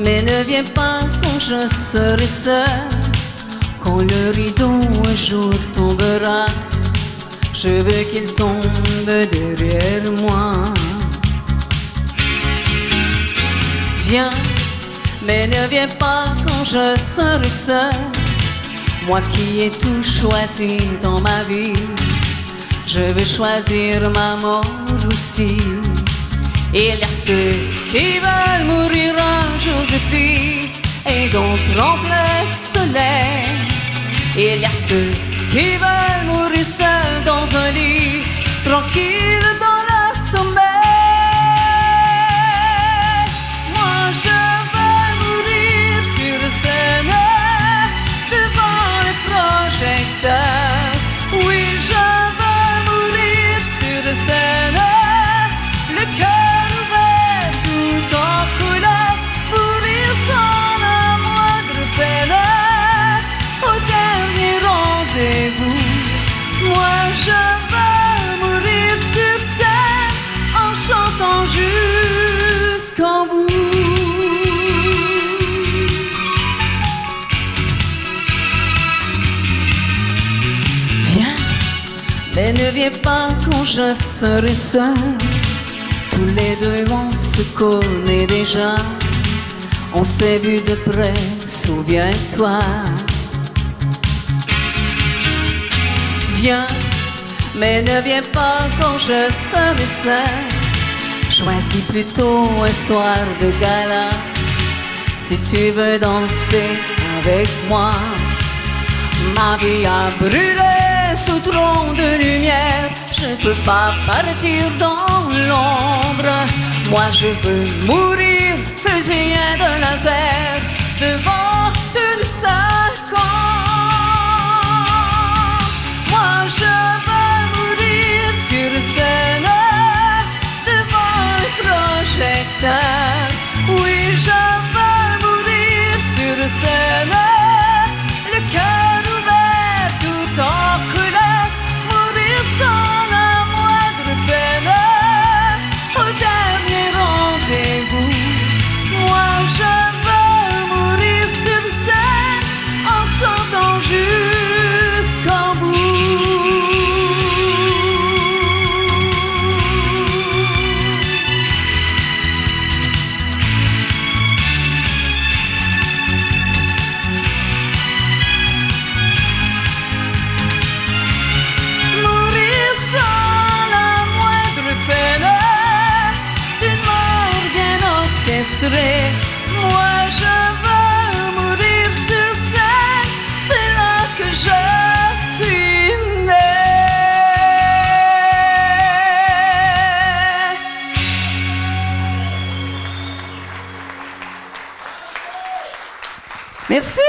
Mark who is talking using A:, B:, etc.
A: Mais ne viens pas quand je serai seul, quand le rideau un jour tombera. Je veux qu'il tombe derrière moi. Viens, mais ne viens pas quand je serai seul. Moi qui ai tout choisi dans ma vie, je veux choisir ma mort aussi. Il y a ceux qui veulent mourir en plein soleil. Il y a ceux qui veulent mourir seuls dans un lit, ne viens pas quand je serai seul. Tous les deux on se connaît déjà. On s'est vu de près, souviens-toi. Viens, mais ne viens pas quand je serai seul. Choisis plutôt un soir de gala. Si tu veux danser avec moi, ma vie a brûlé sous trop de lumière. Je peux pas partir dans l'ombre. Moi je veux mourir fusillé de laser devant Moi je veux mourir sur scène. C'est là que je suis né Merci